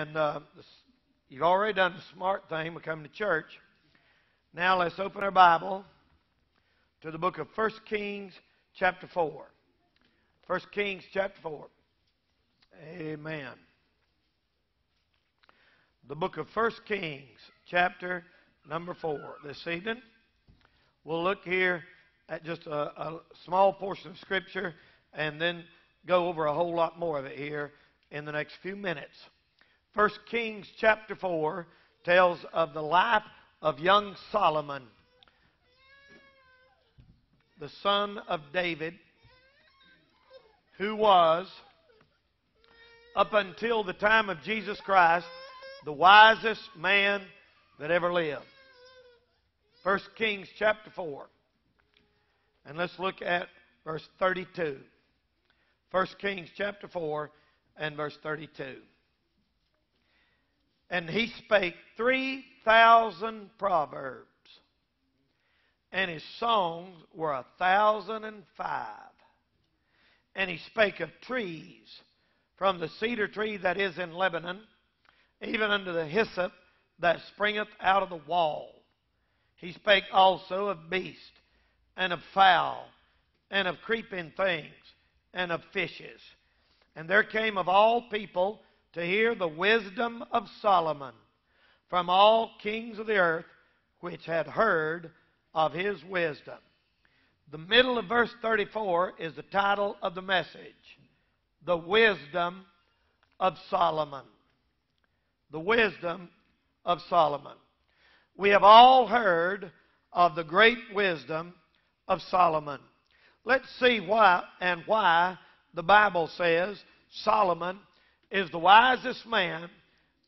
And uh, you've already done the smart thing by coming to church. Now let's open our Bible to the book of 1 Kings, chapter 4. 1 Kings, chapter 4. Amen. The book of 1 Kings, chapter number 4. This evening, we'll look here at just a, a small portion of Scripture and then go over a whole lot more of it here in the next few minutes. 1 Kings chapter 4 tells of the life of young Solomon, the son of David, who was, up until the time of Jesus Christ, the wisest man that ever lived. 1 Kings chapter 4. And let's look at verse 32. 1 Kings chapter 4 and verse 32. And he spake 3,000 proverbs, and his songs were a thousand and five. And he spake of trees, from the cedar tree that is in Lebanon, even unto the hyssop that springeth out of the wall. He spake also of beast, and of fowl, and of creeping things, and of fishes. And there came of all people to hear the wisdom of Solomon from all kings of the earth which had heard of his wisdom. The middle of verse 34 is the title of the message The Wisdom of Solomon. The Wisdom of Solomon. We have all heard of the great wisdom of Solomon. Let's see why and why the Bible says Solomon is the wisest man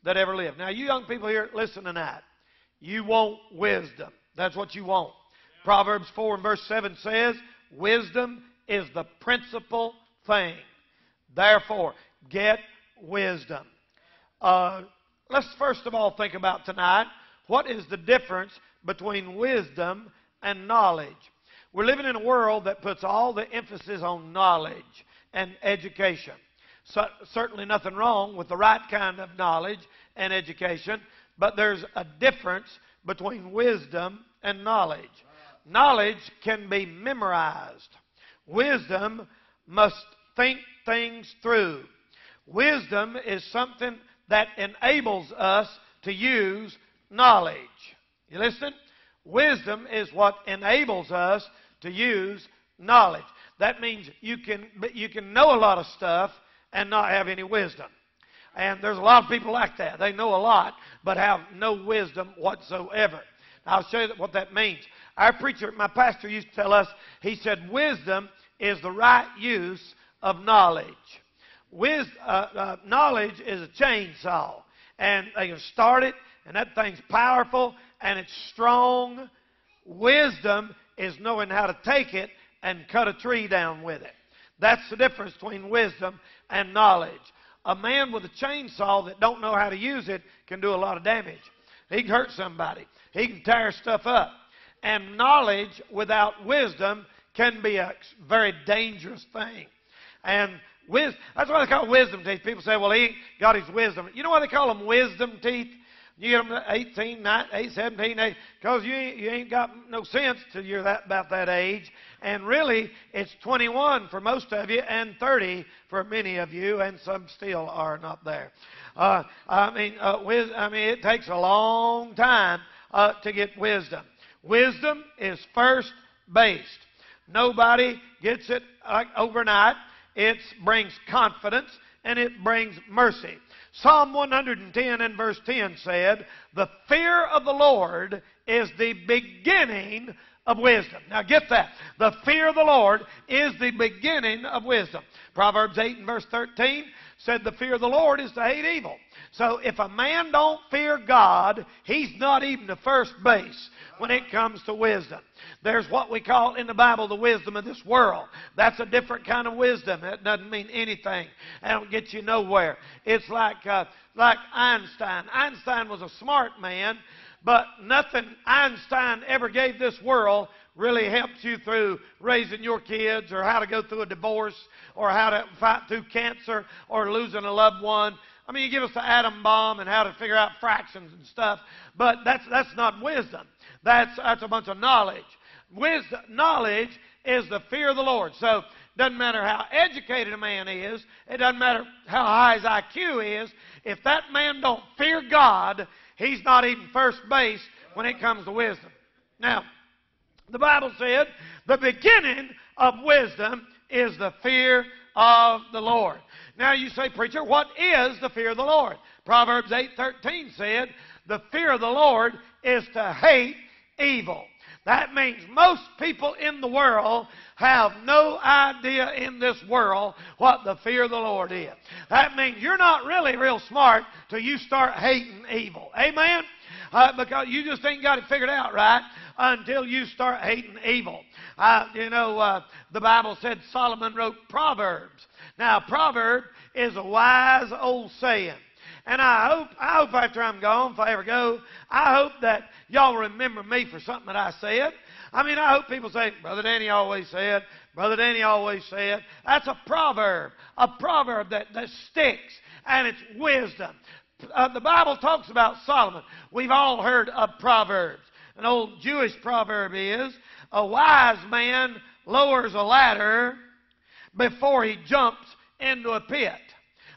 that ever lived. Now, you young people here, listen to that. You want wisdom. That's what you want. Proverbs 4 and verse 7 says, Wisdom is the principal thing. Therefore, get wisdom. Uh, let's first of all think about tonight what is the difference between wisdom and knowledge. We're living in a world that puts all the emphasis on knowledge and education. So, certainly nothing wrong with the right kind of knowledge and education, but there's a difference between wisdom and knowledge. Knowledge can be memorized. Wisdom must think things through. Wisdom is something that enables us to use knowledge. You listen? Wisdom is what enables us to use knowledge. That means you can, you can know a lot of stuff and not have any wisdom. And there's a lot of people like that. They know a lot, but have no wisdom whatsoever. Now, I'll show you what that means. Our preacher, my pastor, used to tell us, he said, wisdom is the right use of knowledge. Wis- uh, uh, knowledge is a chainsaw, and they can start it, and that thing's powerful, and it's strong. Wisdom is knowing how to take it and cut a tree down with it. That's the difference between wisdom and knowledge. A man with a chainsaw that don't know how to use it can do a lot of damage. He can hurt somebody. He can tear stuff up. And knowledge without wisdom can be a very dangerous thing. And wisdom, that's why they call wisdom teeth. People say, well, he got his wisdom. You know why they call them wisdom teeth? You get them to 18, 19, 17, 18, because you you ain't got no sense till you're that, about that age. And really, it's 21 for most of you and 30 for many of you, and some still are not there. Uh, I mean, uh, with, I mean, it takes a long time uh, to get wisdom. Wisdom is first based. Nobody gets it like overnight. It brings confidence and it brings mercy. Psalm 110 and verse 10 said, The fear of the Lord is the beginning of wisdom. Now get that. The fear of the Lord is the beginning of wisdom. Proverbs 8 and verse 13 said the fear of the Lord is to hate evil. So if a man don't fear God, he's not even the first base when it comes to wisdom. There's what we call in the Bible the wisdom of this world. That's a different kind of wisdom. It doesn't mean anything. It don't get you nowhere. It's like uh, like Einstein. Einstein was a smart man, but nothing Einstein ever gave this world really helps you through raising your kids or how to go through a divorce or how to fight through cancer or losing a loved one. I mean, you give us the atom bomb and how to figure out fractions and stuff, but that's, that's not wisdom. That's, that's a bunch of knowledge. Wisdom, knowledge is the fear of the Lord. So, doesn't matter how educated a man is, it doesn't matter how high his IQ is, if that man don't fear God, he's not even first base when it comes to wisdom. Now, the Bible said the beginning of wisdom is the fear of the Lord. Now you say, preacher, what is the fear of the Lord? Proverbs 8:13 said, "The fear of the Lord is to hate evil." That means most people in the world have no idea in this world what the fear of the Lord is. That means you're not really real smart till you start hating evil. Amen? Uh, because you just ain't got it figured out right until you start hating evil. Uh, you know, uh, the Bible said Solomon wrote Proverbs. Now, proverb is a wise old saying. And I hope, I hope after I'm gone, if I ever go, I hope that y'all remember me for something that I said. I mean, I hope people say, Brother Danny always said, Brother Danny always said. That's a proverb, a proverb that, that sticks, and it's wisdom. Uh, the Bible talks about Solomon. We've all heard of Proverbs. An old Jewish proverb is, a wise man lowers a ladder before he jumps into a pit.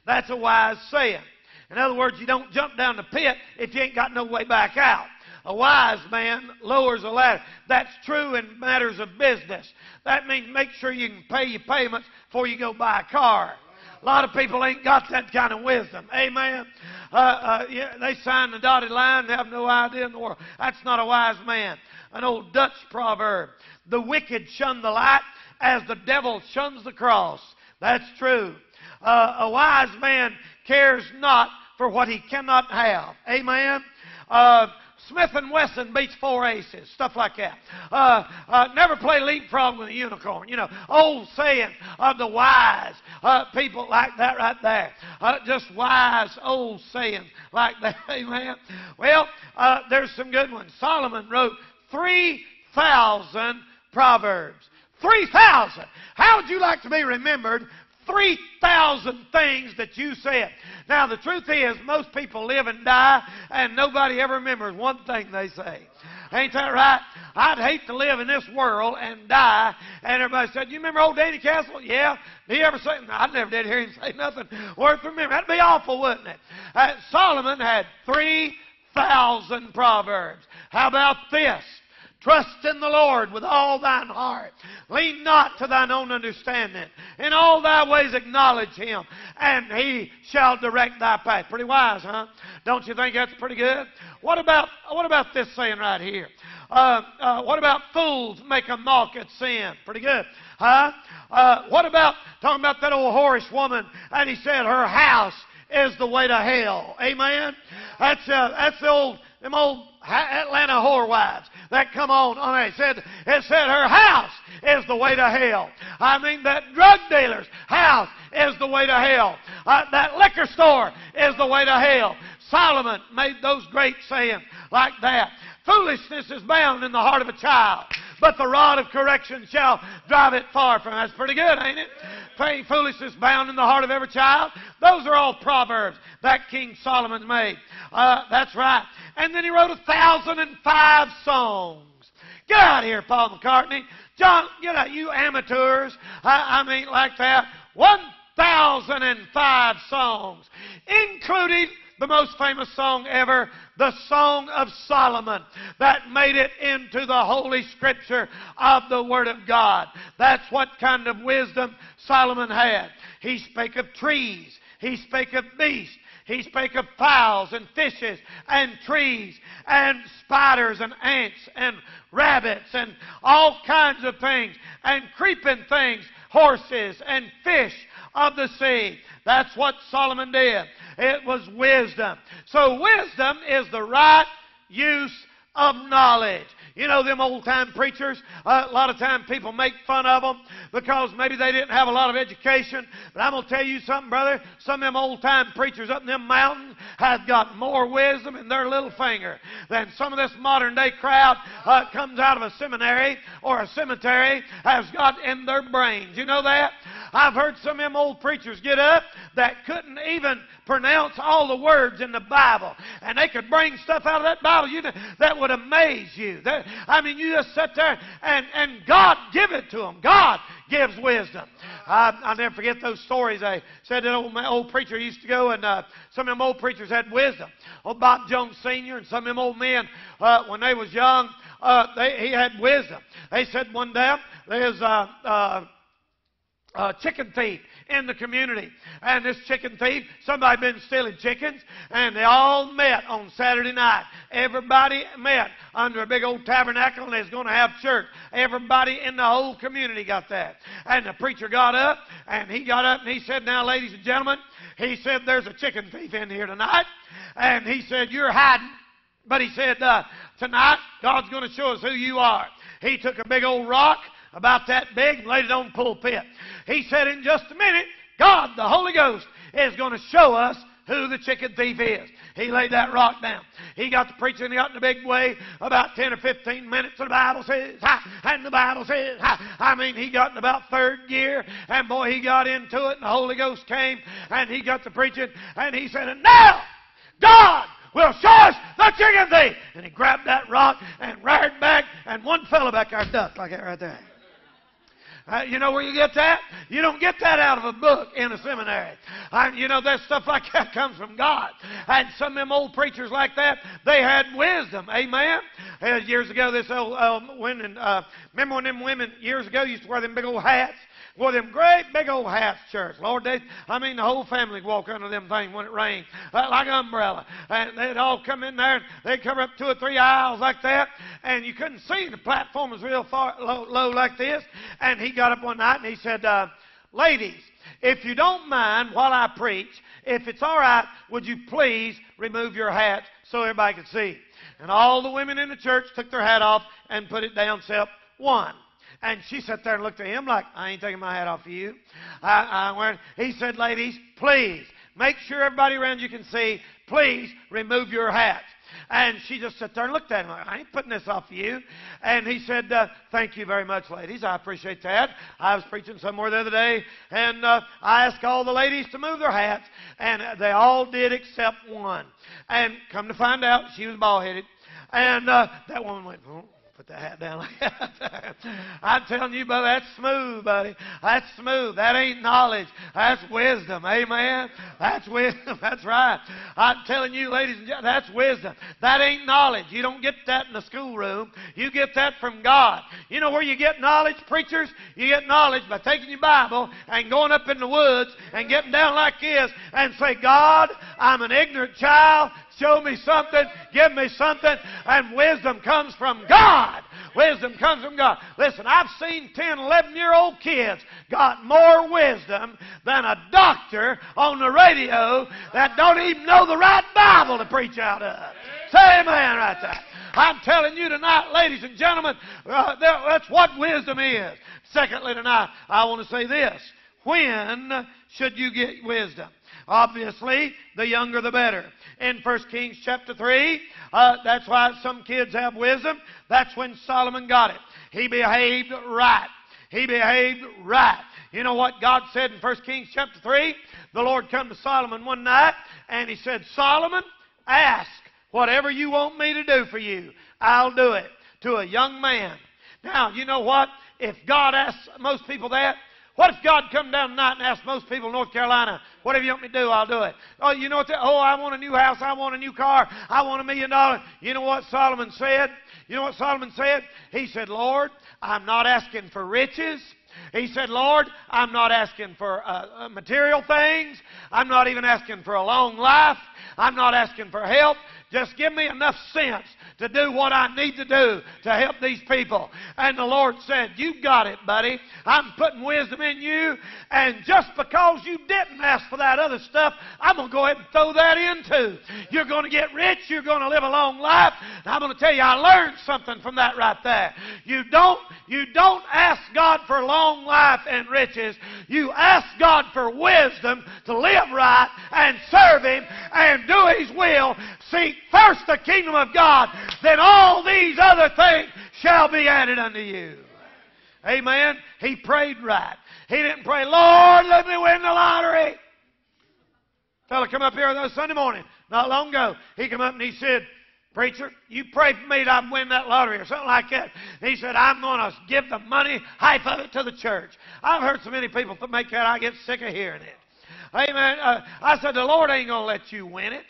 That's a wise saying. In other words, you don't jump down the pit if you ain't got no way back out. A wise man lowers a ladder. That's true in matters of business. That means make sure you can pay your payments before you go buy a car. A lot of people ain't got that kind of wisdom. Amen. Uh, uh, yeah, they sign the dotted line and have no idea in the world. That's not a wise man. An old Dutch proverb. The wicked shun the light as the devil shuns the cross. That's true. Uh, a wise man cares not for what he cannot have. Amen. Uh, Smith and Wesson beats four aces, stuff like that. Uh, uh, never play leapfrog with a unicorn. You know, old saying of the wise uh, people like that right there. Uh, just wise old sayings like that. Amen. Well, uh, there's some good ones. Solomon wrote three thousand proverbs. 3,000. How would you like to be remembered 3,000 things that you said. Now, the truth is, most people live and die, and nobody ever remembers one thing they say. Ain't that right? I'd hate to live in this world and die, and everybody said, You remember old Danny Castle? Yeah. Did he ever say, no, I never did hear him say nothing worth remembering. That'd be awful, wouldn't it? Uh, Solomon had 3,000 proverbs. How about this? Trust in the Lord with all thine heart. Lean not to thine own understanding. In all thy ways acknowledge him, and he shall direct thy path. Pretty wise, huh? Don't you think that's pretty good? What about what about this saying right here? Uh, uh, what about fools make a mock at sin? Pretty good, huh? Uh, what about talking about that old whorish woman? And he said her house is the way to hell. Amen. That's uh, that's the old them old Atlanta whore wives that come on. it said it said her house is the way to hell. I mean that drug dealer's house is the way to hell. Uh, that liquor store is the way to hell. Solomon made those great sayings like that. Foolishness is bound in the heart of a child, but the rod of correction shall drive it far from. That's pretty good, ain't it? Foolishness bound in the heart of every child. Those are all proverbs that King Solomon made. Uh, that's right. And then he wrote a thousand and five songs. Get out of here, Paul McCartney. John, get out, you amateurs. I, I mean, like that. 1,005 songs, including the most famous song ever, the Song of Solomon, that made it into the Holy Scripture of the Word of God. That's what kind of wisdom Solomon had. He spake of trees. He spake of beasts. He spake of fowls and fishes and trees and spiders and ants and rabbits and all kinds of things and creeping things, horses and fish of the sea. That's what Solomon did. It was wisdom. So wisdom is the right use of knowledge. You know, them old time preachers, uh, a lot of time people make fun of them because maybe they didn't have a lot of education. But I'm going to tell you something, brother. Some of them old time preachers up in them mountains have got more wisdom in their little finger than some of this modern day crowd uh, comes out of a seminary or a cemetery has got in their brains. You know that? I've heard some of them old preachers get up that couldn't even pronounce all the words in the Bible. And they could bring stuff out of that Bible you, that would amaze you. That, I mean, you just sit there and, and God give it to them. God gives wisdom. I, I'll never forget those stories. They said that old, old preacher used to go, and uh, some of them old preachers had wisdom. Old Bob Jones Sr. and some of them old men, uh, when they was young, uh, they, he had wisdom. They said one day, there's a, a, a chicken thief in the community. And this chicken thief, somebody been stealing chickens, and they all met on Saturday night. Everybody met under a big old tabernacle, and they was going to have church. Everybody in the whole community got that. And the preacher got up, and he got up and he said, Now, ladies and gentlemen, he said, There's a chicken thief in here tonight. And he said, You're hiding. But he said, uh, Tonight, God's going to show us who you are. He took a big old rock about that big and laid it on the pulpit. He said, In just a minute, God, the Holy Ghost, is going to show us who the chicken thief is. He laid that rock down. He got to preaching, he got in a big way, about 10 or 15 minutes, and the Bible says, and the Bible says, I mean, he got in about third gear, and boy, he got into it, and the Holy Ghost came, and he got to preaching, and he said, and now, God will show us the chicken thief. And he grabbed that rock and reared back, and one fellow back there ducked like that right there. Uh, you know where you get that? You don't get that out of a book in a seminary. Uh, you know, that stuff like that comes from God. And some of them old preachers like that, they had wisdom. Amen? Uh, years ago, this old uh, women, uh, remember when them women years ago used to wear them big old hats? Wore them great big old hats, church. Lord, they, I mean, the whole family would walk under them things when it rained, uh, like an umbrella. And they'd all come in there, and they'd cover up two or three aisles like that, and you couldn't see. The platform was real far, low, low like this. And he got up one night and he said, uh, Ladies, if you don't mind while I preach, if it's all right, would you please remove your hats so everybody could see? And all the women in the church took their hat off and put it down except one. And she sat there and looked at him like, I ain't taking my hat off of you. I, I wearing. He said, ladies, please, make sure everybody around you can see, please remove your hats. And she just sat there and looked at him like, I ain't putting this off of you. And he said, uh, Thank you very much, ladies. I appreciate that. I was preaching somewhere the other day, and uh, I asked all the ladies to move their hats, and they all did except one. And come to find out, she was bald headed. And uh, that woman went, oh, put that hat down. I'm telling you, buddy, that's smooth, buddy. That's smooth. That ain't knowledge. That's wisdom. Amen. That's wisdom. That's right. I'm telling you, ladies and gentlemen, that's wisdom. That ain't knowledge. You don't get that in the schoolroom. You get that from God. You know where you get knowledge, preachers? You get knowledge by taking your Bible and going up in the woods and getting down like this and say, God, I'm an ignorant child. Show me something. Give me something. And wisdom comes from God. Wisdom comes from God. Listen, I've seen 10, 11 year old kids got more wisdom than a doctor on the radio that don't even know the right Bible to preach out of. Say amen right there. I'm telling you tonight, ladies and gentlemen, uh, that's what wisdom is. Secondly, tonight, I want to say this. When should you get wisdom? Obviously, the younger the better. In 1 Kings chapter 3, uh, that's why some kids have wisdom. That's when Solomon got it. He behaved right. He behaved right. You know what God said in 1 Kings chapter 3? The Lord come to Solomon one night and he said, Solomon, ask whatever you want me to do for you. I'll do it. To a young man. Now, you know what? If God asks most people that, what if God come down tonight and asked most people in North Carolina, whatever you want me to do, I'll do it. Oh, you know what? Oh, I want a new house. I want a new car. I want a million dollars. You know what Solomon said? You know what Solomon said? He said, Lord, I'm not asking for riches. He said, Lord, I'm not asking for uh, uh material things. I'm not even asking for a long life. I'm not asking for help. Just give me enough sense to do what I need to do to help these people. And the Lord said, You got it, buddy. I'm putting wisdom in you. And just because you didn't ask for that other stuff, I'm going to go ahead and throw that in too. You're going to get rich. You're going to live a long life. And I'm going to tell you, I learned something from that right there. You don't, you don't ask God for long life and riches. You ask God for wisdom to live right and serve Him and do His will. Seek first the kingdom of God then all these other things shall be added unto you. Amen. He prayed right. He didn't pray, Lord, let me win the lottery. Fella come up here that Sunday morning, not long ago. He come up and he said, Preacher, you pray for me that I win that lottery or something like that. He said, I'm going to give the money, half of it, to the church. I've heard so many people make that, I get sick of hearing it. Amen. Uh, I said, the Lord ain't going to let you win it.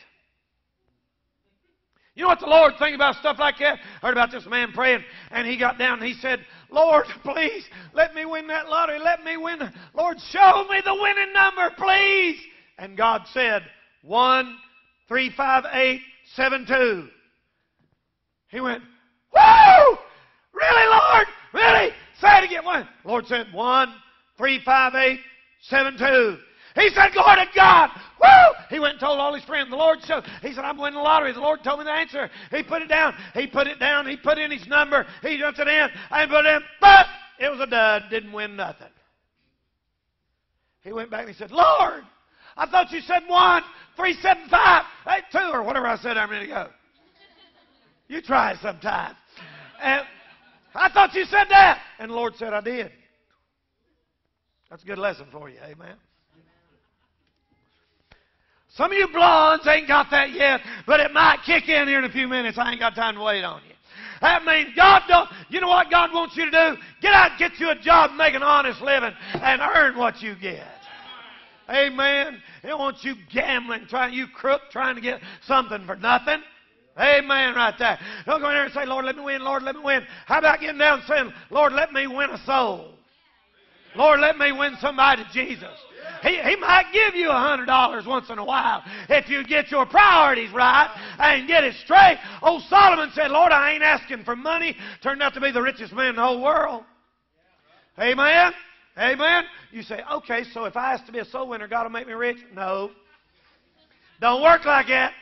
You know what the Lord thinks about stuff like that? Heard about this man praying, and he got down and he said, Lord, please, let me win that lottery. Let me win. Lord, show me the winning number, please. And God said, one, three, five, eight, seven, two. He went, Whoa! Really, Lord? Really? Say it again. One. Lord said, one, three, five, eight, seven, two. He said, Glory to God. Woo! He went and told all his friends. The Lord showed. He said, I'm winning the lottery. The Lord told me the answer. He put it down. He put it down. He put in his number. He jumped it in. I put it in. But it was a dud. Didn't win nothing. He went back and he said, Lord, I thought you said one, three, seven, five, eight, two, or whatever I said a minute ago. You try it sometime. And I thought you said that. And the Lord said, I did. That's a good lesson for you. Amen. Some of you blondes ain't got that yet, but it might kick in here in a few minutes. I ain't got time to wait on you. That means God don't, you know what God wants you to do? Get out, get you a job, make an honest living, and earn what you get. Amen. He don't want you gambling, trying, you crook, trying to get something for nothing. Amen, right there. Don't go in there and say, Lord, let me win, Lord, let me win. How about getting down and saying, Lord, let me win a soul? Lord, let me win somebody to Jesus. He, he might give you a hundred dollars once in a while if you get your priorities right and get it straight. Old Solomon said, Lord, I ain't asking for money. Turned out to be the richest man in the whole world. Amen. Amen. You say, okay, so if I ask to be a soul winner, God will make me rich? No. Don't work like that.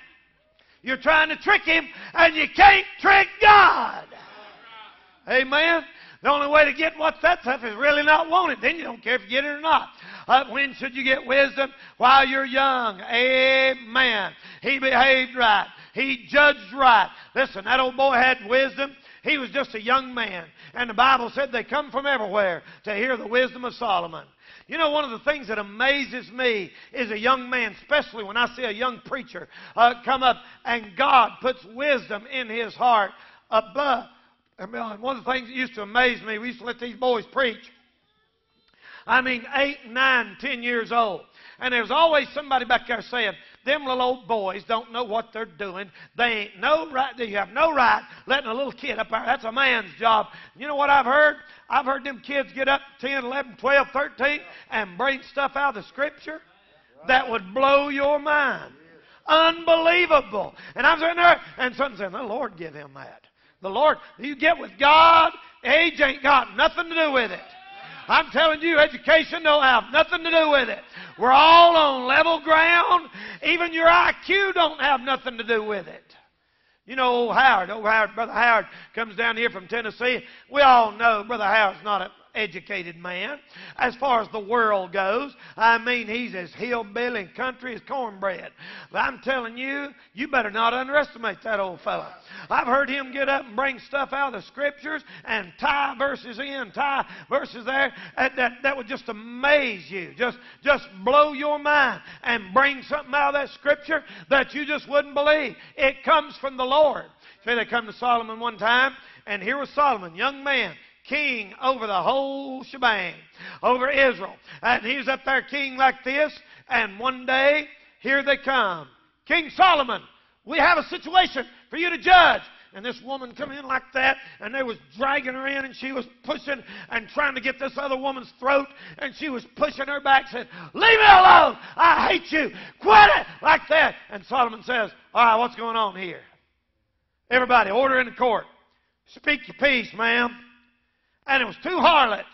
You're trying to trick him, and you can't trick God. Amen. The only way to get what's that stuff is really not wanted. Then you don't care if you get it or not. Uh, when should you get wisdom? While you're young. Amen. He behaved right. He judged right. Listen, that old boy had wisdom. He was just a young man. And the Bible said they come from everywhere to hear the wisdom of Solomon. You know, one of the things that amazes me is a young man, especially when I see a young preacher uh, come up and God puts wisdom in his heart above. One of the things that used to amaze me, we used to let these boys preach. I mean, eight, nine, ten years old. And there's always somebody back there saying, them little old boys don't know what they're doing. They ain't no right, you have no right letting a little kid up there. That's a man's job. You know what I've heard? I've heard them kids get up 10, 11, 12, 13 and bring stuff out of the Scripture that would blow your mind. Unbelievable. And I'm sitting there, and something saying, the Lord give him that. The Lord, you get with God, age ain't got nothing to do with it. I'm telling you, education don't have nothing to do with it. We're all on level ground. Even your IQ don't have nothing to do with it. You know, old Howard, old Howard, Brother Howard comes down here from Tennessee. We all know Brother Howard's not a educated man as far as the world goes. I mean, he's as hillbilly and country as cornbread. But I'm telling you, you better not underestimate that old fella. I've heard him get up and bring stuff out of the scriptures and tie verses in, tie verses there. That, that, that would just amaze you, just, just blow your mind and bring something out of that scripture that you just wouldn't believe. It comes from the Lord. See, they come to Solomon one time, and here was Solomon, young man king over the whole shebang, over Israel. And he's up there king like this, and one day, here they come. King Solomon, we have a situation for you to judge. And this woman come in like that, and they was dragging her in, and she was pushing and trying to get this other woman's throat, and she was pushing her back, said, Leave me alone! I hate you! Quit it! Like that. And Solomon says, All right, what's going on here? Everybody, order in the court. Speak your piece, ma'am. And it was two harlots,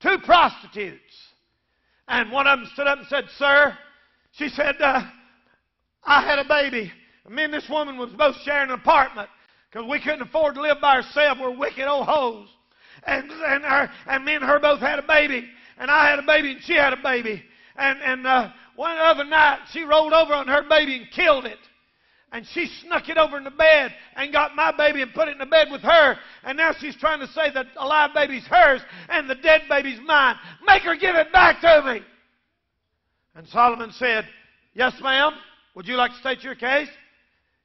two prostitutes. And one of them stood up and said, Sir, she said, uh, I had a baby. Me and this woman was both sharing an apartment because we couldn't afford to live by ourselves. We're wicked old hoes. And, and, her, and me and her both had a baby. And I had a baby and she had a baby. And, and uh, one other night, she rolled over on her baby and killed it. And she snuck it over in the bed and got my baby and put it in the bed with her. And now she's trying to say that the alive baby's hers and the dead baby's mine. Make her give it back to me. And Solomon said, Yes, ma'am. Would you like to state your case?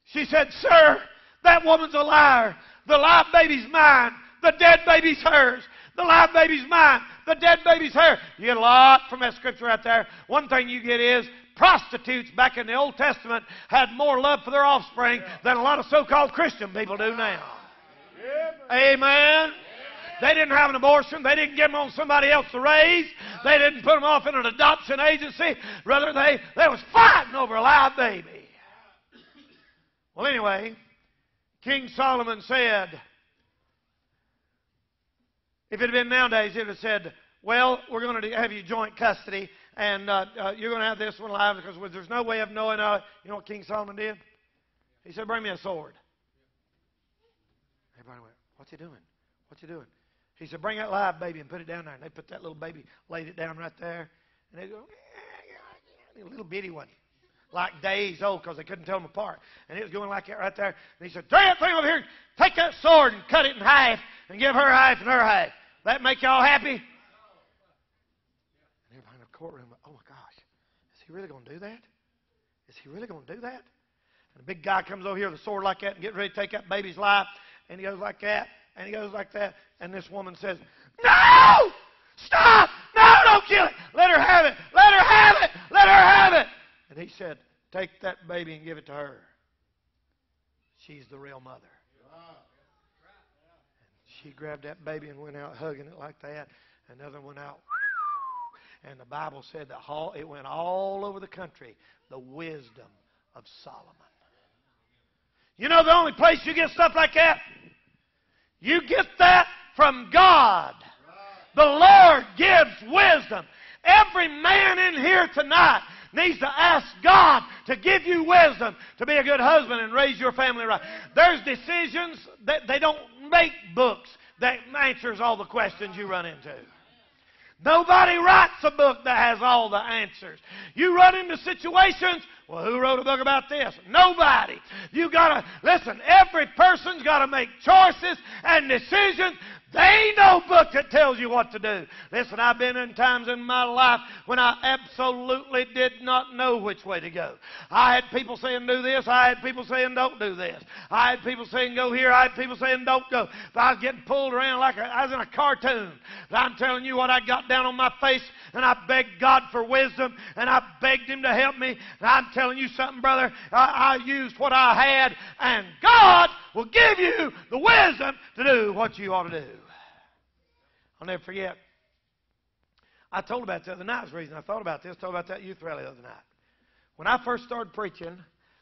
She said, Sir, that woman's a liar. The live baby's mine. The dead baby's hers. The live baby's mine. The dead baby's hers. You get a lot from that scripture right there. One thing you get is prostitutes back in the Old Testament had more love for their offspring than a lot of so called Christian people do now. Amen. They didn't have an abortion. They didn't give them on somebody else to raise. They didn't put them off in an adoption agency. Rather, they, they was fighting over a live baby. Well, anyway, King Solomon said, if it had been nowadays, it would have said, well, we're going to have you joint custody, and uh, uh, you're going to have this one alive because there's no way of knowing. Uh, you know what King Solomon did? He said, bring me a sword. Everybody went, what's he doing? What's he doing? He said, bring that live baby and put it down there. And they put that little baby, laid it down right there. And they go, a little bitty one, like days old because they couldn't tell them apart. And it was going like that right there. And he said, bring that thing over here, take that sword and cut it in half and give her half and her half. That make y'all happy? And everybody in the courtroom, oh my gosh, is he really going to do that? Is he really going to do that? And a big guy comes over here with a sword like that and gets ready to take that baby's life. And he goes like that. And he goes like that. And this woman says, No! Stop! No, don't kill it! Let her have it! Let her have it! Let her have it! And he said, Take that baby and give it to her. She's the real mother. And she grabbed that baby and went out hugging it like that. Another went out. And the Bible said that it went all over the country the wisdom of Solomon. You know the only place you get stuff like that? You get that from God. The Lord gives wisdom. Every man in here tonight needs to ask God to give you wisdom to be a good husband and raise your family right. There's decisions that they don't make books that answers all the questions you run into. Nobody writes a book that has all the answers. You run into situations, well, who wrote a book about this? Nobody. You gotta, listen, every person's gotta make choices and decisions there ain't no book that tells you what to do. Listen, I've been in times in my life when I absolutely did not know which way to go. I had people saying do this. I had people saying don't do this. I had people saying go here. I had people saying don't go. But I was getting pulled around like a, I was in a cartoon. But I'm telling you what, I got down on my face and I begged God for wisdom and I begged Him to help me. And I'm telling you something, brother. I, I used what I had and God will give you the wisdom what you ought to do. I'll never forget. I told about the other night. The reason I thought about this. I Told about that youth rally the other night. When I first started preaching,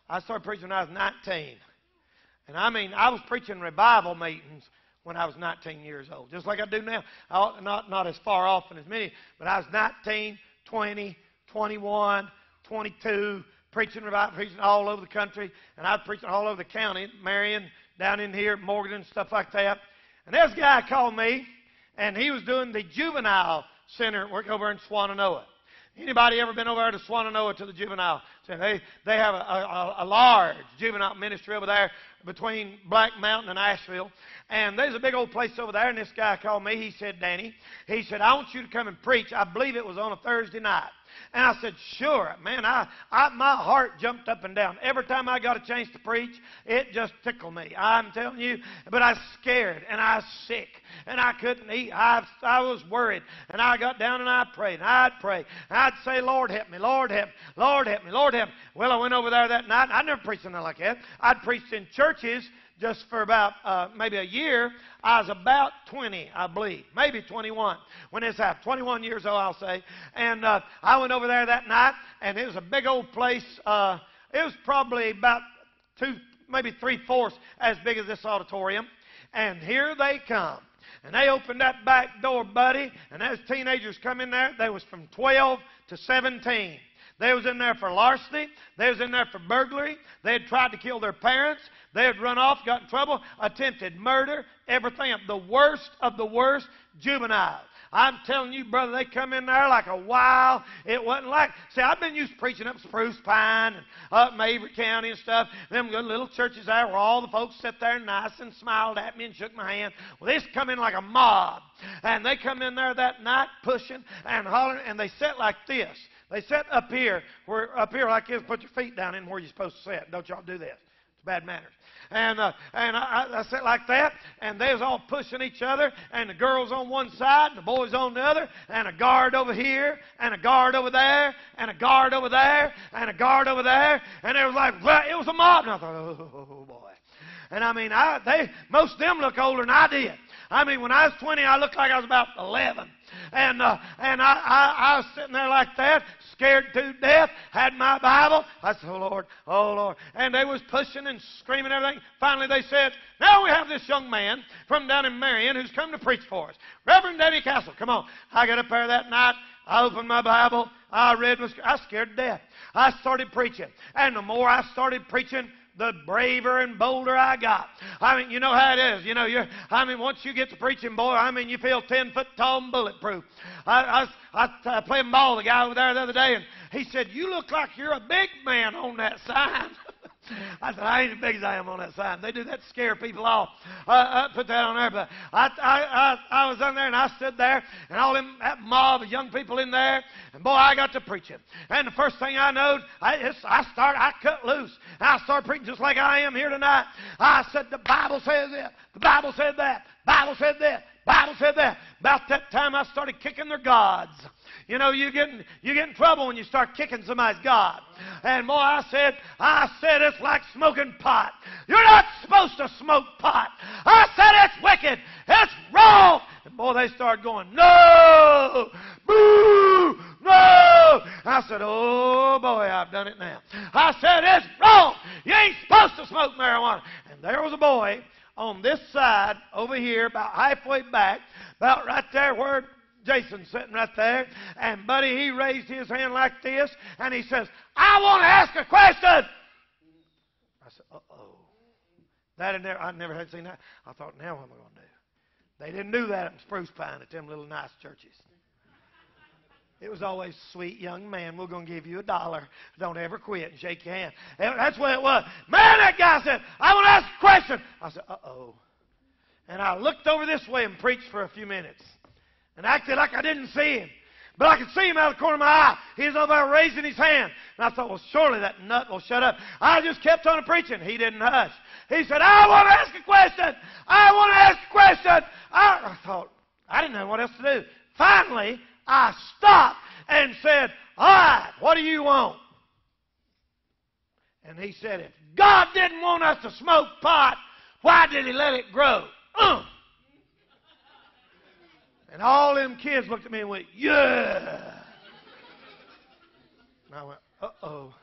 I started preaching when I was 19, and I mean I was preaching revival meetings when I was 19 years old, just like I do now. I, not not as far off and as many, but I was 19, 20, 21, 22, preaching revival, preaching all over the country, and I was preaching all over the county, Marion, down in here, Morgan, and stuff like that. And this guy called me and he was doing the juvenile center work over in Swannanoa. Anybody ever been over there to Swannanoa to the juvenile center? They, they have a, a, a large juvenile ministry over there between Black Mountain and Asheville. And there's a big old place over there, and this guy called me. He said, Danny, he said, I want you to come and preach. I believe it was on a Thursday night. And I said, sure. Man, I, I, my heart jumped up and down. Every time I got a chance to preach, it just tickled me. I'm telling you. But I was scared, and I was sick, and I couldn't eat. I, I was worried. And I got down and I prayed, and I'd pray. And I'd say, Lord, help me, Lord, help me, Lord, help me, Lord, help me. Well, I went over there that night. I never preached something like that. I'd preached in churches just for about uh, maybe a year. I was about 20, I believe, maybe 21 when this happened. 21 years old, I'll say. And uh, I went over there that night, and it was a big old place. Uh, it was probably about two, maybe three fourths as big as this auditorium. And here they come. And they opened that back door, buddy, and as teenagers come in there, they was from 12 to 17. They was in there for larceny. They was in there for burglary. They had tried to kill their parents. They had run off, got in trouble, attempted murder, everything. The worst of the worst juveniles. I'm telling you, brother, they come in there like a wild. It wasn't like, see, I've been used to preaching up Spruce Pine and up Mabry County and stuff. Them good little churches there where all the folks sat there nice and smiled at me and shook my hand. Well, this come in like a mob. And they come in there that night pushing and hollering, and they sit like this. They sit up here, where up here like this. Put your feet down in where you're supposed to sit. Don't y'all do this. It's bad manners. And uh, and I, I sat like that, and they was all pushing each other, and the girls on one side, and the boys on the other, and a guard over here, and a guard over there, and a guard over there, and a guard over there, and it was like it was a mob. And I thought, oh boy. And I mean, I, they most of them look older than I did. I mean, when I was 20, I looked like I was about 11. And, uh, and I, I, I was sitting there like that, scared to death, had my Bible. I said, oh, Lord, oh, Lord. And they was pushing and screaming and everything. Finally, they said, now we have this young man from down in Marion who's come to preach for us. Reverend Davy Castle, come on. I got up there that night. I opened my Bible. I read. I was scared to death. I started preaching. And the more I started preaching, the braver and bolder I got. I mean, you know how it is. You know, you're, I mean, once you get to preaching, boy, I mean, you feel 10 foot tall and bulletproof. I, I, I, I played ball with a guy over there the other day, and he said, You look like you're a big man on that sign. I said, I ain't as big as I am on that sign. They do that to scare people off. Uh, I put that on there, but I, I, I, I was on there and I stood there, and all them that mob of young people in there, and boy, I got to preaching. And the first thing I knowed, I, I started, I cut loose. I started preaching just like I am here tonight. I said, the Bible says this, the Bible said that, Bible said that, Bible said that. About that time, I started kicking their gods. You know, you get in, you get in trouble when you start kicking somebody's God. And boy, I said, I said it's like smoking pot. You're not supposed to smoke pot. I said it's wicked. It's wrong. And boy, they started going, no, boo, no. I said, oh boy, I've done it now. I said it's wrong. You ain't supposed to smoke marijuana. And there was a boy on this side over here, about halfway back, about right there where Jason's sitting right there. And buddy, he raised his hand like this, and he says, I want to ask a question. I said, uh oh. That never, I never had seen that. I thought, now what am I going to do? They didn't do that in Spruce Pine at them little nice churches. It was always, sweet young man, we're going to give you a dollar. Don't ever quit and shake your hand. And That's what it was. Man, that guy said, I want to ask a question. I said, uh oh. And I looked over this way and preached for a few minutes and acted like I didn't see him. But I could see him out of the corner of my eye. He was over there raising his hand. And I thought, well, surely that nut will shut up. I just kept on preaching. He didn't hush. He said, I want to ask a question. I want to ask a question. I, I thought, I didn't know what else to do. Finally, I stopped and said, All right, what do you want? And he said, If God didn't want us to smoke pot, why did he let it grow? Uh. And all them kids looked at me and went, Yeah. And I went, Uh oh.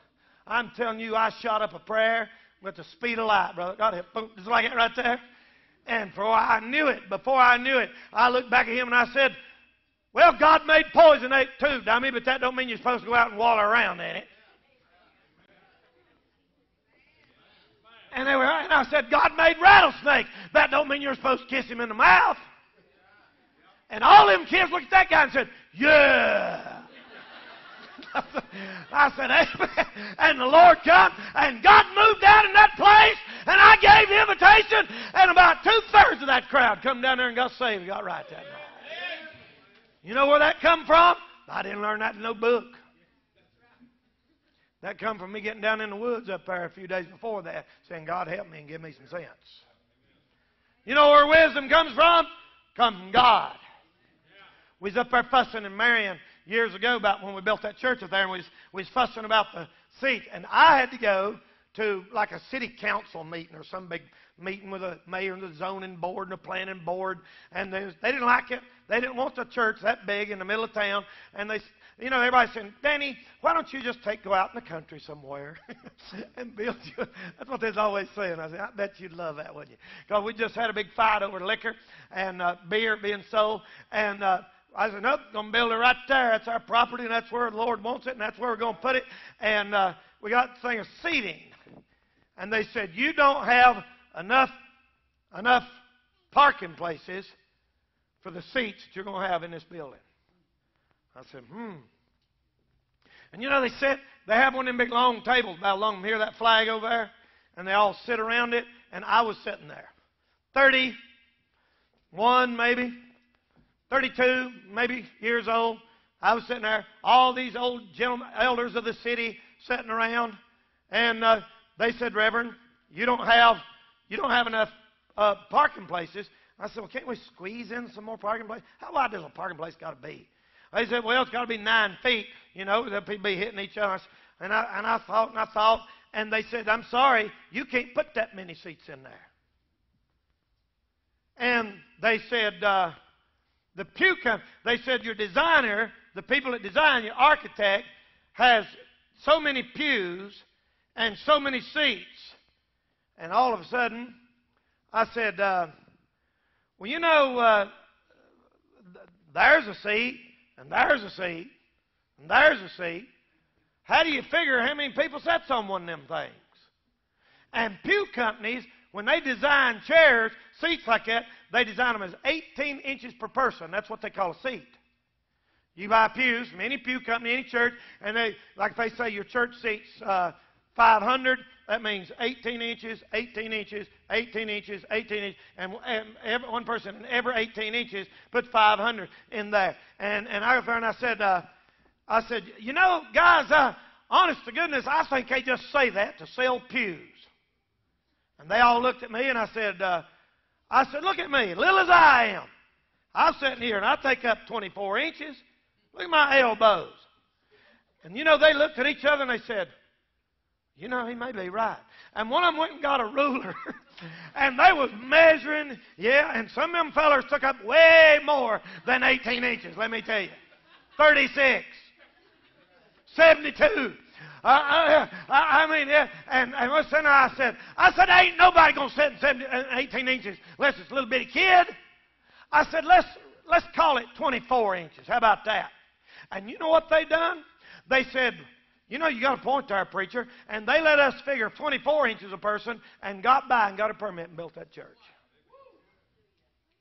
I'm telling you, I shot up a prayer with the speed of light, brother. God, hit, boom, just like it right there. And before I knew it, before I knew it, I looked back at him and I said, Well, God made poison too, dummy, but that don't mean you're supposed to go out and waller around in it. And they were, and I said, God made rattlesnake. That don't mean you're supposed to kiss him in the mouth. And all them kids looked at that guy and said, Yeah. I said, Amen. And the Lord come, and God moved down in that place, and I gave the invitation, and about two thirds of that crowd come down there and got saved and got right that night. You know where that come from? I didn't learn that in no book. That come from me getting down in the woods up there a few days before that, saying, God help me and give me some sense. You know where wisdom comes from? Come from God. We was up there fussing and marrying years ago about when we built that church up there, and we was, we was fussing about the seat. And I had to go to like a city council meeting or some big meeting with a mayor and the zoning board and the planning board, and they, they didn't like it. They didn't want the church that big in the middle of town, and they, you know, everybody saying, Danny, why don't you just take go out in the country somewhere and build you? That's what they're always saying. I said, I bet you'd love that, wouldn't you? Because we just had a big fight over liquor and uh, beer being sold, and uh, I said, nope, going to build it right there. That's our property, and that's where the Lord wants it, and that's where we're going to put it. And uh, we got the thing of seating. And they said, you don't have enough enough parking places for the seats that you're going to have in this building. I said, hmm. And you know, they sit, they have one of them big long tables about long. Hear that flag over there? And they all sit around it, and I was sitting there. 31, maybe, 32, maybe years old. I was sitting there. All these old gentlemen, elders of the city sitting around, and uh, they said, Reverend, you don't have, you don't have enough uh, parking places. I said, well, can't we squeeze in some more parking places? How wide does a parking place got to be? They said, well, it's got to be nine feet. You know, they'll be hitting each other. And I, and I thought and I thought, and they said, I'm sorry, you can't put that many seats in there. And they said, uh, the pew company, they said, your designer, the people that design, your architect, has so many pews and so many seats. And all of a sudden, I said, uh, well, you know, uh, there's a seat, and there's a seat, and there's a seat. How do you figure how many people sits on one of them things? And pew companies, when they design chairs, seats like that, they design them as 18 inches per person. That's what they call a seat. You buy pews from any pew company, any church, and they, like they say, your church seats uh, 500. That means 18 inches, 18 inches, 18 inches, 18 inches, and, every, one person in every 18 inches put 500 in there. And and I and I said, uh, I said, you know, guys, uh, honest to goodness, I think they just say that to sell pews. And they all looked at me, and I said, uh, I said, look at me, little as I am. I'm sitting here, and I take up 24 inches. Look at my elbows. And you know, they looked at each other and they said, you know, he may be right. And one of them went and got a ruler. and they was measuring, yeah, and some of them fellers took up way more than 18 inches, let me tell you. 36. 72. Uh, I, I mean, and, and then I said, I said, ain't nobody going to sit in 70, uh, 18 inches unless it's a little bitty kid. I said, let's, let's call it 24 inches. How about that? And you know what they done? They said, you know, you got a point there, preacher. And they let us figure 24 inches a person and got by and got a permit and built that church.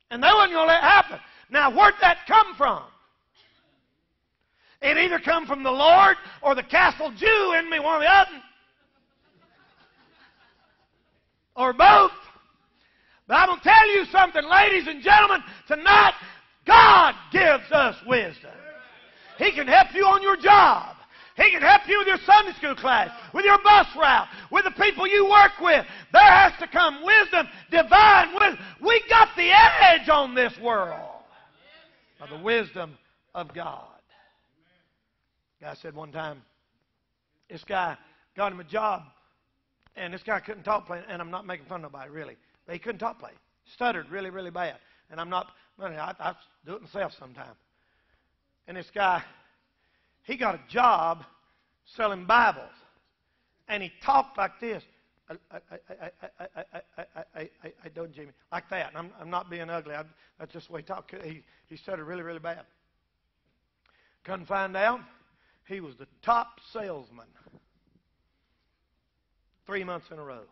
And they wasn't going to let it happen. Now, where'd that come from? It either come from the Lord or the castle Jew in me, one or the other. Or both. But I'm going to tell you something, ladies and gentlemen, tonight, God gives us wisdom. He can help you on your job. He can help you with your Sunday school class, with your bus route, with the people you work with. There has to come wisdom, divine wisdom. We got the edge on this world by the wisdom of God. Guy said one time, this guy got him a job, and this guy couldn't talk plain, and I'm not making fun of nobody, really, but he couldn't talk plain. Stuttered really, really bad. And I'm not, I, I do it myself sometimes. And this guy, he got a job selling Bibles. And he talked like this. I, I, I, don't, Jimmy. Like that. And I'm, I'm not being ugly. That's just the way he talked. He, he stuttered really, really bad. Couldn't find out. He was the top salesman three months in a row.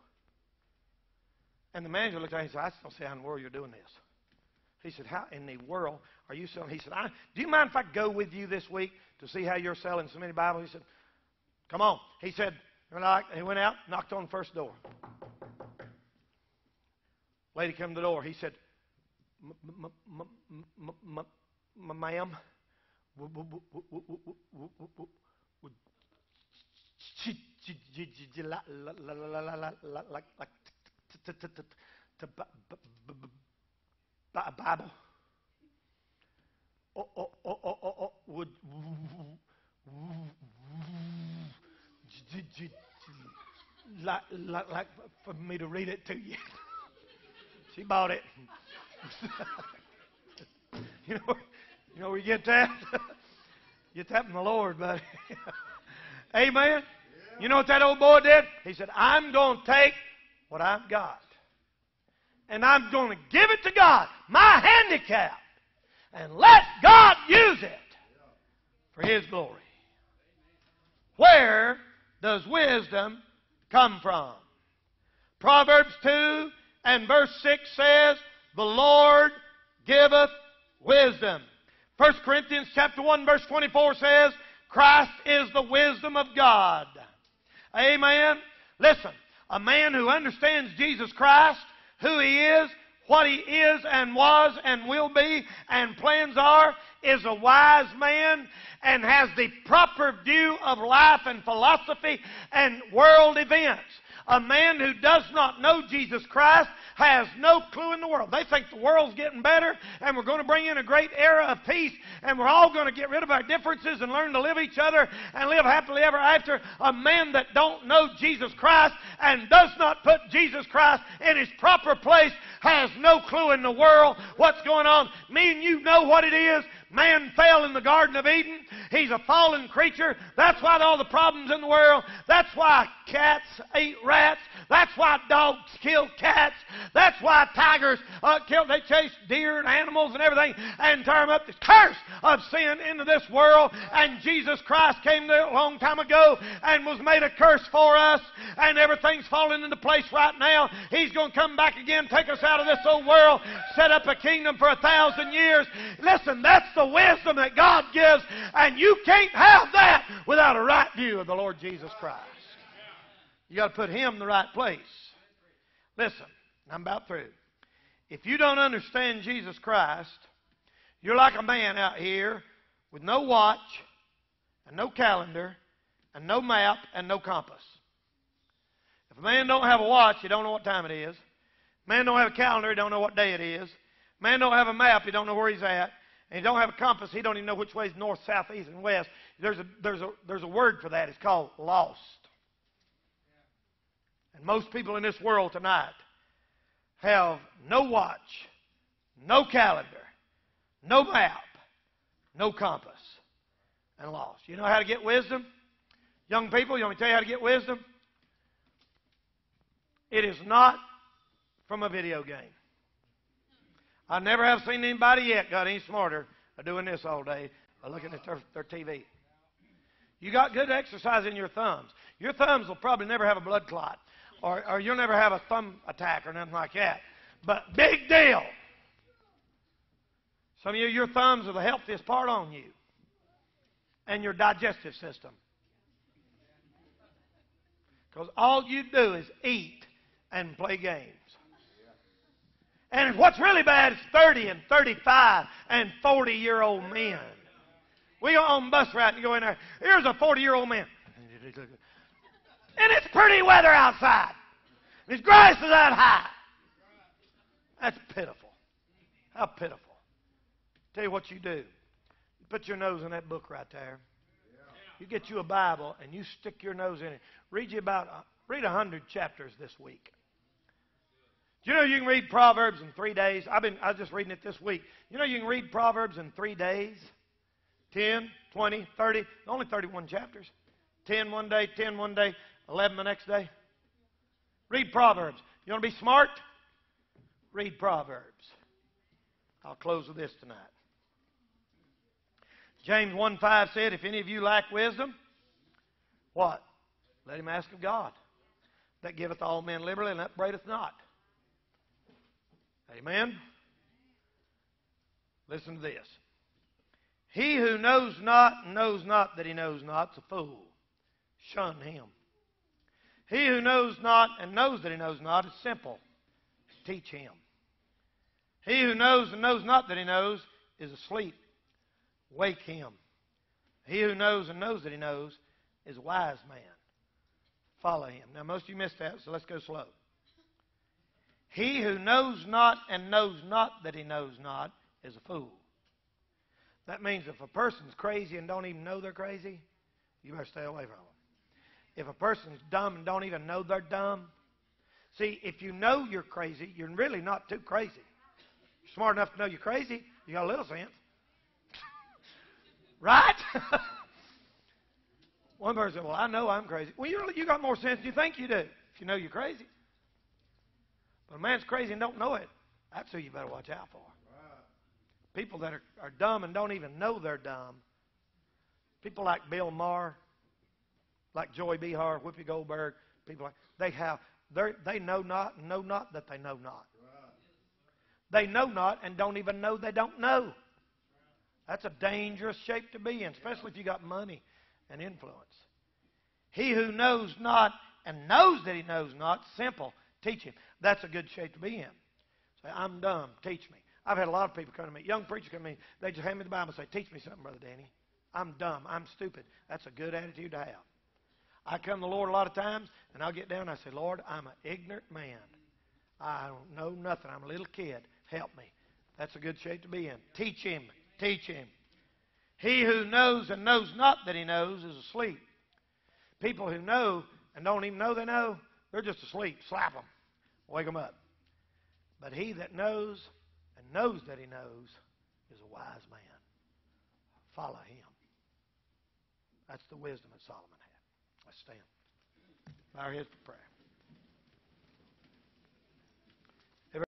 And the manager looked at him and said, I don't see how in the world you're doing this. He said, How in the world are you selling? He said, Do you mind if I go with you this week to see how you're selling so many Bibles? He said, Come on. He said, He went out, knocked on the first door. Lady came to the door. He said, Ma'am, like Bible oh, oh, oh, oh, oh, oh, would like, like for me to read it to you. she bought it. you know, you know where you get that? get that from the Lord, buddy. Amen. You know what that old boy did? He said, I'm going to take what I've got and I'm going to give it to God, my handicap, and let God use it for His glory. Where does wisdom come from? Proverbs 2 and verse 6 says, The Lord giveth wisdom. 1 Corinthians chapter 1 verse 24 says, Christ is the wisdom of God. Amen. Listen, a man who understands Jesus Christ, who he is, what he is and was and will be and plans are, is a wise man and has the proper view of life and philosophy and world events. A man who does not know Jesus Christ has no clue in the world. They think the world's getting better and we're going to bring in a great era of peace and we're all going to get rid of our differences and learn to live each other and live happily ever after. A man that don't know Jesus Christ and does not put Jesus Christ in his proper place has no clue in the world what's going on. Me and you know what it is. Man fell in the Garden of Eden. He's a fallen creature. That's why all the problems in the world. That's why cats ate rats. That's why dogs kill cats. That's why tigers uh, kill. They chase deer and animals and everything and turn them up. The curse of sin into this world. And Jesus Christ came there a long time ago and was made a curse for us. And everything's falling into place right now. He's going to come back again, take us out of this old world, set up a kingdom for a thousand years. Listen, that's the wisdom that God gives, and you can't have that without a right view of the Lord Jesus Christ. You got to put Him in the right place. Listen, I'm about through. If you don't understand Jesus Christ, you're like a man out here with no watch, and no calendar, and no map, and no compass. If a man don't have a watch, he don't know what time it is. Man don't have a calendar, he don't know what day it is. Man don't have a map, he don't know where he's at and he don't have a compass, he don't even know which way is north, south, east, and west. There's a, there's a, there's a word for that. It's called lost. And most people in this world tonight have no watch, no calendar, no map, no compass, and lost. You know how to get wisdom? Young people, you want me to tell you how to get wisdom? It is not from a video game. I never have seen anybody yet got any smarter doing this all day, looking at their, their TV. You got good exercise in your thumbs. Your thumbs will probably never have a blood clot, or, or you'll never have a thumb attack or nothing like that. But big deal. Some of you, your thumbs are the healthiest part on you, and your digestive system. Because all you do is eat and play games. And what's really bad is 30 and 35 and 40 year old men. We go on bus route and go in there. Here's a 40 year old man. And it's pretty weather outside. His grass is that high. That's pitiful. How pitiful. Tell you what you do. You put your nose in that book right there. You get you a Bible and you stick your nose in it. Read you about uh, read a hundred chapters this week. Do you know you can read Proverbs in three days? I've been I was just reading it this week. You know you can read Proverbs in three days? 10, 20, 30, only 31 chapters. 10 one day, 10 one day, 11 the next day. Read Proverbs. You want to be smart? Read Proverbs. I'll close with this tonight. James 1 5 said, If any of you lack wisdom, what? Let him ask of God. That giveth all men liberally and upbraideth not. Amen? Listen to this. He who knows not and knows not that he knows not is a fool. Shun him. He who knows not and knows that he knows not is simple. Teach him. He who knows and knows not that he knows is asleep. Wake him. He who knows and knows that he knows is a wise man. Follow him. Now, most of you missed that, so let's go slow. He who knows not and knows not that he knows not is a fool. That means if a person's crazy and don't even know they're crazy, you better stay away from them. If a person's dumb and don't even know they're dumb, see, if you know you're crazy, you're really not too crazy. You're smart enough to know you're crazy, you got a little sense. right? One person said, Well, I know I'm crazy. Well, you you got more sense than you think you do if you know you're crazy. But a man's crazy and don't know it, that's who you better watch out for. People that are, are dumb and don't even know they're dumb. People like Bill Maher, like Joy Behar, Whoopi Goldberg, people like they have they know not and know not that they know not. They know not and don't even know they don't know That's a dangerous shape to be in, especially if you got money and influence. He who knows not and knows that he knows not, simple, teach him. That's a good shape to be in. Say, I'm dumb, teach me. I've had a lot of people come to me, young preachers come to me, they just hand me the Bible and say, Teach me something, Brother Danny. I'm dumb, I'm stupid. That's a good attitude to have. I come to the Lord a lot of times, and I'll get down and I say, Lord, I'm an ignorant man. I don't know nothing. I'm a little kid. Help me. That's a good shape to be in. Teach him. Teach him. He who knows and knows not that he knows is asleep. People who know and don't even know they know, they're just asleep. Slap them. Wake them up. But he that knows and knows that he knows is a wise man. Follow him. That's the wisdom that Solomon had. Let's stand. Bow our heads for prayer.